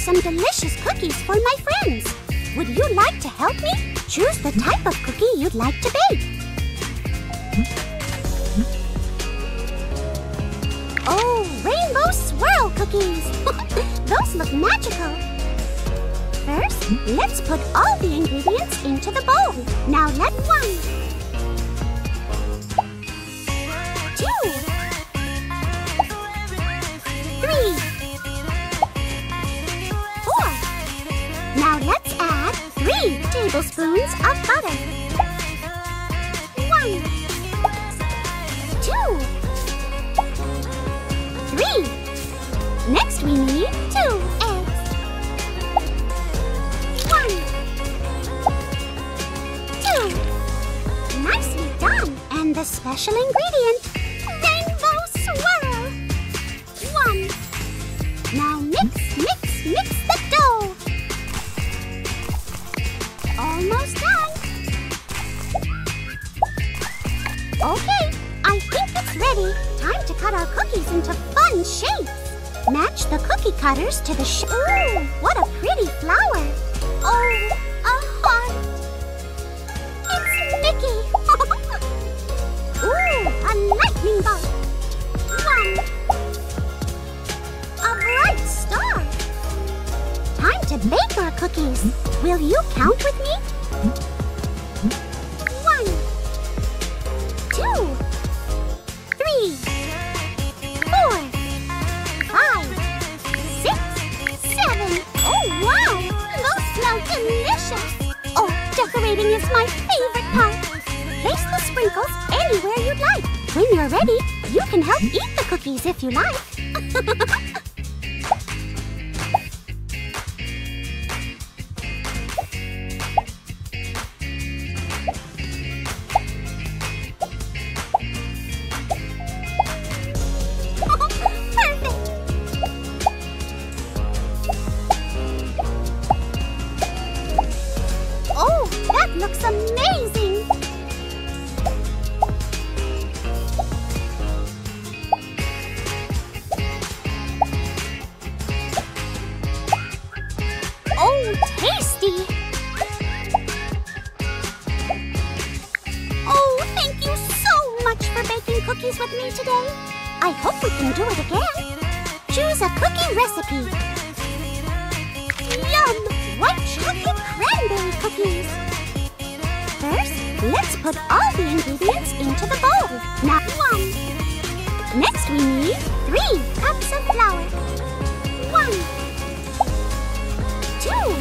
some delicious cookies for my friends. Would you like to help me? Choose the type of cookie you'd like to bake. Oh, rainbow swirl cookies! Those look magical. First, let's put all the ingredients into the bowl. Now let one, 3 tablespoons of butter. One, two, three. Next we need 2 eggs. 1 2 Nicely done! And the special ingredient, rainbow swirl. 1 Now mix, mix, mix cookies into fun shapes. Match the cookie cutters to the sh- Ooh, what a pretty flower. Oh, a heart. It's Mickey. Ooh, a lightning bolt. One. A bright star. Time to bake our cookies. Will you count with me? Anywhere you'd like. When you're ready, you can help eat the cookies if you like. cookies. First, let's put all the ingredients into the bowl. Now one. Next, we need three cups of flour. One, two,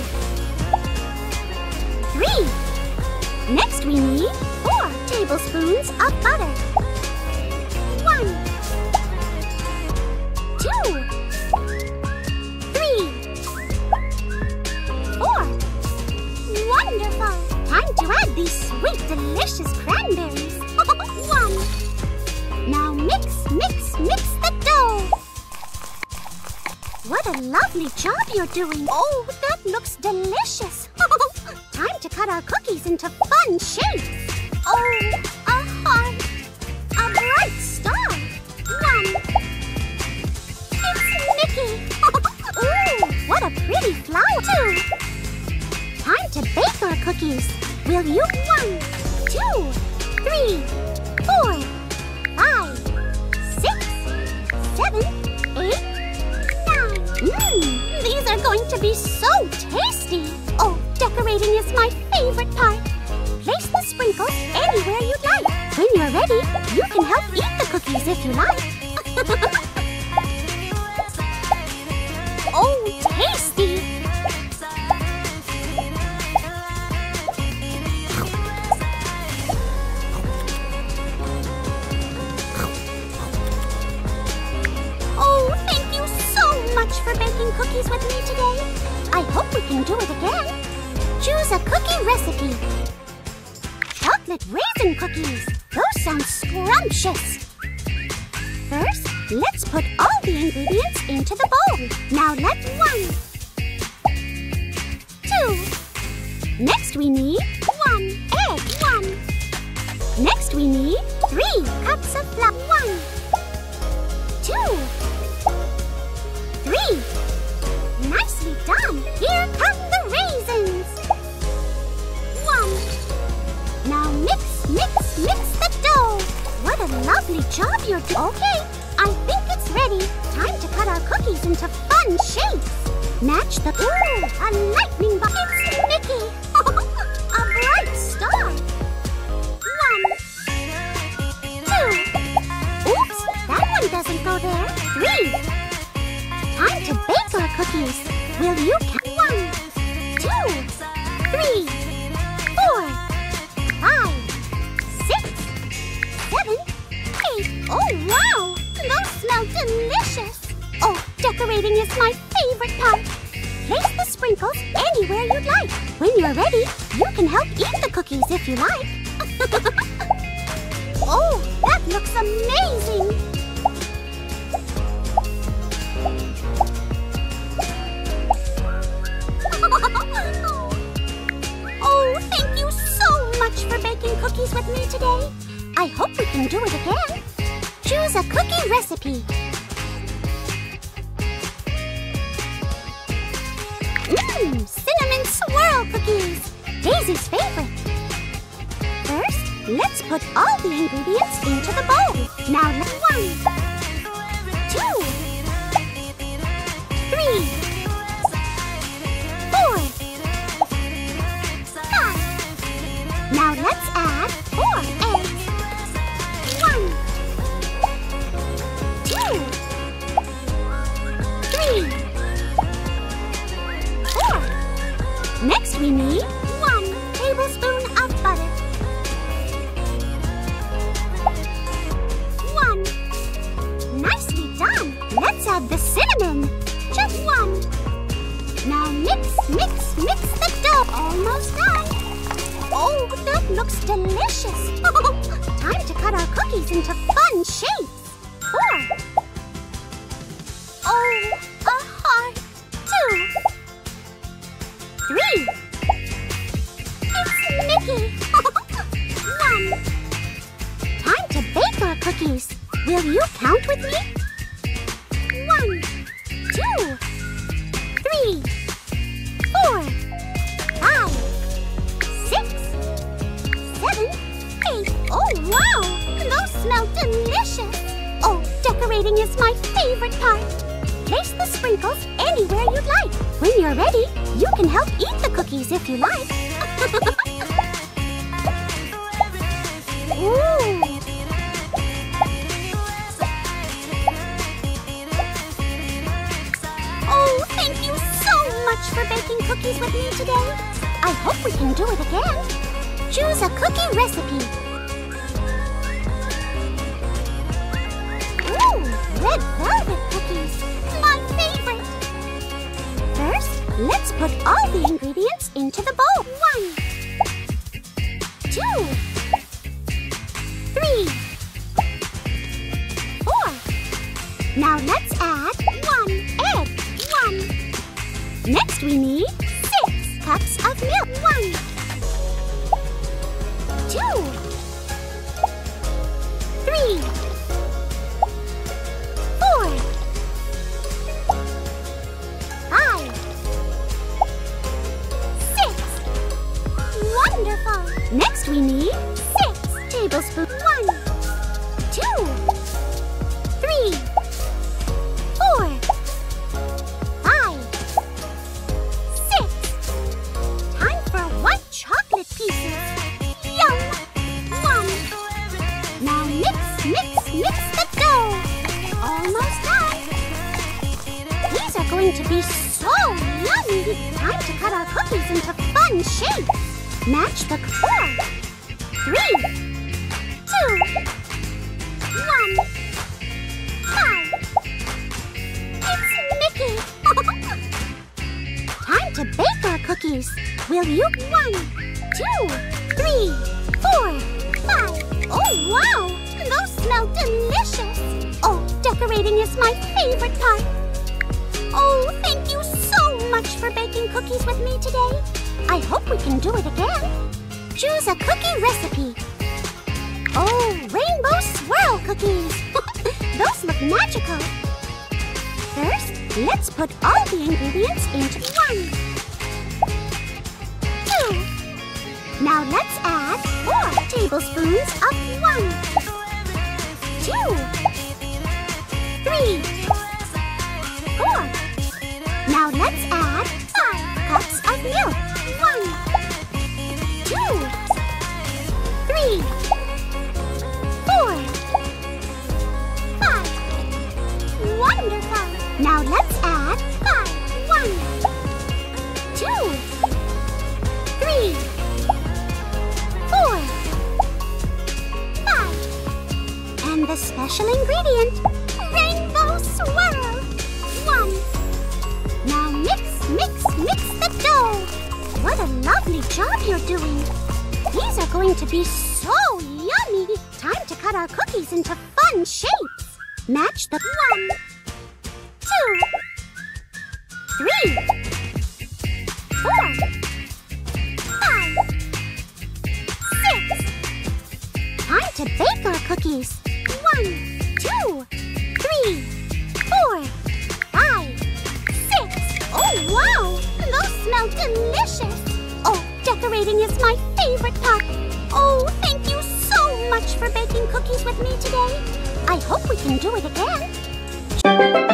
three. Next, we need four tablespoons of butter. Doing. Oh, that looks delicious. Time to cut our cookies into fun shapes. Oh, a heart. A bright star. One. It's Mickey. Ooh, what a pretty flower, too. Time to bake our cookies. Will you? One, two, three, to be so tasty. Oh, decorating is my favorite part. Place the sprinkles anywhere you'd like. When you're ready, you can help eat the cookies if you like. raisin cookies. Those sound scrumptious. First, let's put all the ingredients into the bowl. Now let one, two. Next we need one egg. One. Next we need three cups of flour. One, two, job you're doing. Okay, I think it's ready. Time to cut our cookies into fun shapes. Match the... Ooh, a lightning bug. It's Mickey. Delicious. Oh, decorating is my favorite part. Place the sprinkles anywhere you'd like. When you're ready, you can help eat the cookies if you like. oh, that looks amazing! oh, thank you so much for baking cookies with me today. I hope we can do it again. Choose a cookie recipe. Cinnamon swirl cookies. Daisy's favorite. First, let's put all the ingredients into the bowl. Now, number one, Next we need one tablespoon of butter. One. Nicely done. Let's add the cinnamon. Just one. Now mix, mix, mix the dough. Almost done. Oh, that looks delicious. Time to cut our cookies into fun shapes. Decorating is my favorite part. Place the sprinkles anywhere you'd like. When you're ready, you can help eat the cookies if you like. Ooh. Oh, thank you so much for baking cookies with me today. I hope we can do it again. Choose a cookie recipe. Red velvet cookies. My favorite. First, let's put all the ingredients into the bowl. One, two, three, four. Now let's add one egg. One. Next we need six cups of milk. One, two, three, Match the four, three, two, one, five. It's Mickey. Time to bake our cookies. Will you? One, two, three, four, five. Oh, wow! Those smell delicious. Oh, decorating is my favorite part. Oh, thank you so much for baking cookies with me today. I hope we can do it again. Choose a cookie recipe. Oh, rainbow swirl cookies. Those look magical. First, let's put all the ingredients into one. Two. Now let's add four tablespoons of one. Two. Three. Four. Now let's add five cups of milk. Now let's add five. One, two, three, four, five. And the special ingredient, rainbow swirl. One. Now mix, mix, mix the dough. What a lovely job you're doing. These are going to be so yummy. Time to cut our cookies into fun shapes. Match the one two, three, four, five, six. Time to bake our cookies. One, two, three, four, five, six. Oh, wow! Those smell delicious. Oh, decorating is my favorite part. Oh, thank you so much for baking cookies with me today. I hope we can do it again.